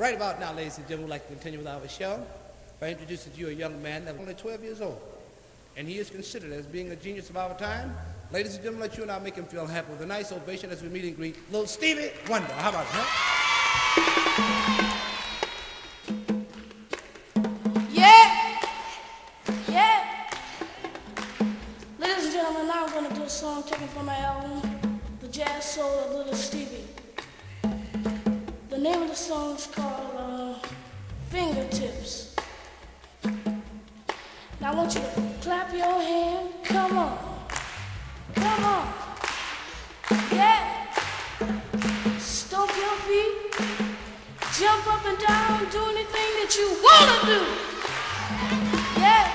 Right about now, ladies and gentlemen, we'd like to continue with our show by introducing to you a young man that was only 12 years old. And he is considered as being a genius of our time. Ladies and gentlemen, let you and I make him feel happy with a nice ovation as we meet and greet little Stevie Wonder. How about that? Yeah! Yeah! Ladies and gentlemen, now I'm going to do a song taken from my album, The Jazz Soul of Little Stevie. The name of the song is called Fingertips. Now I want you to clap your hand. Come on. Come on. Yeah. Stomp your feet. Jump up and down. Do anything that you want to do. Yeah.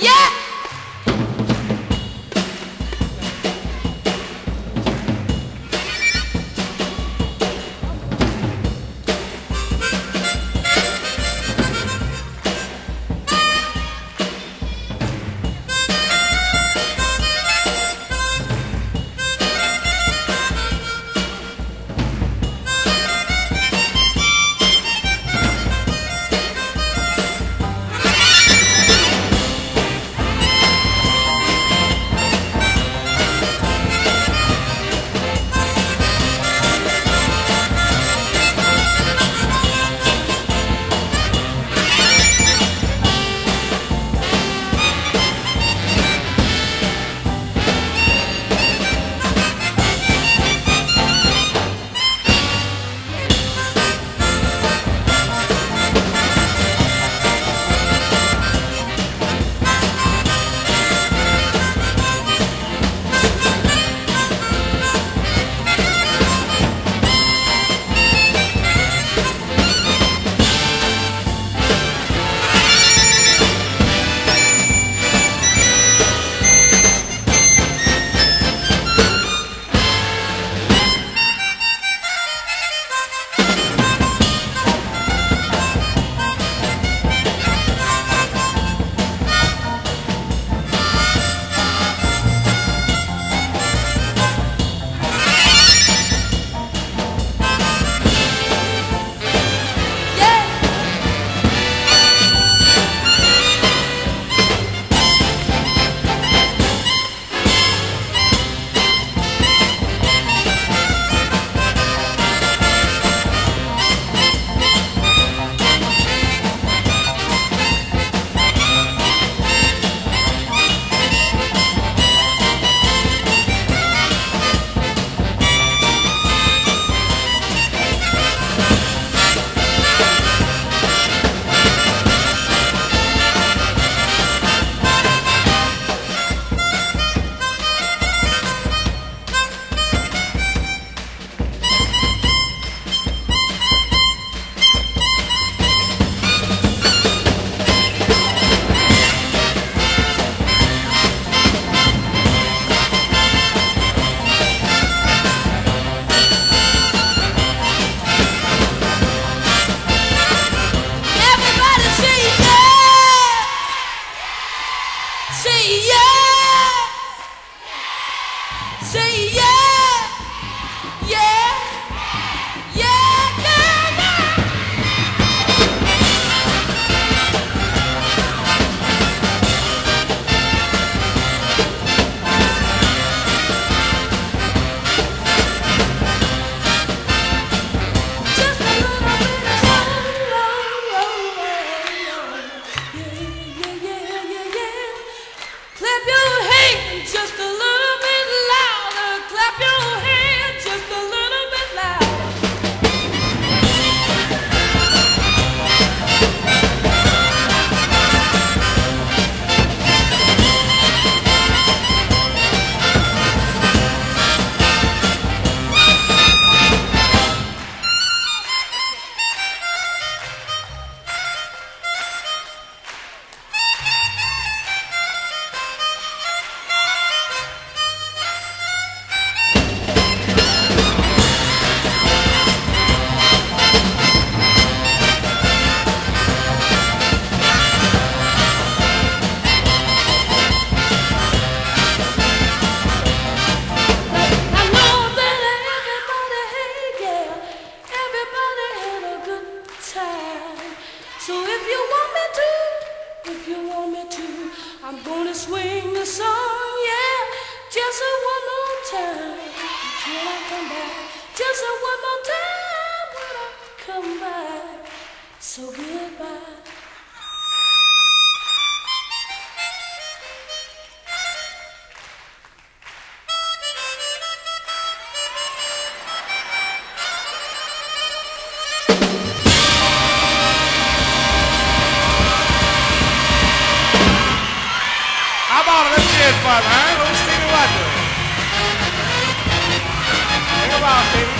Yeah. Say yeah. Say yeah. Swing the song, yeah, just a one more time when I come back, just a one more time when I come back. So goodbye. For him, huh? Stevie Wonder. Think about it.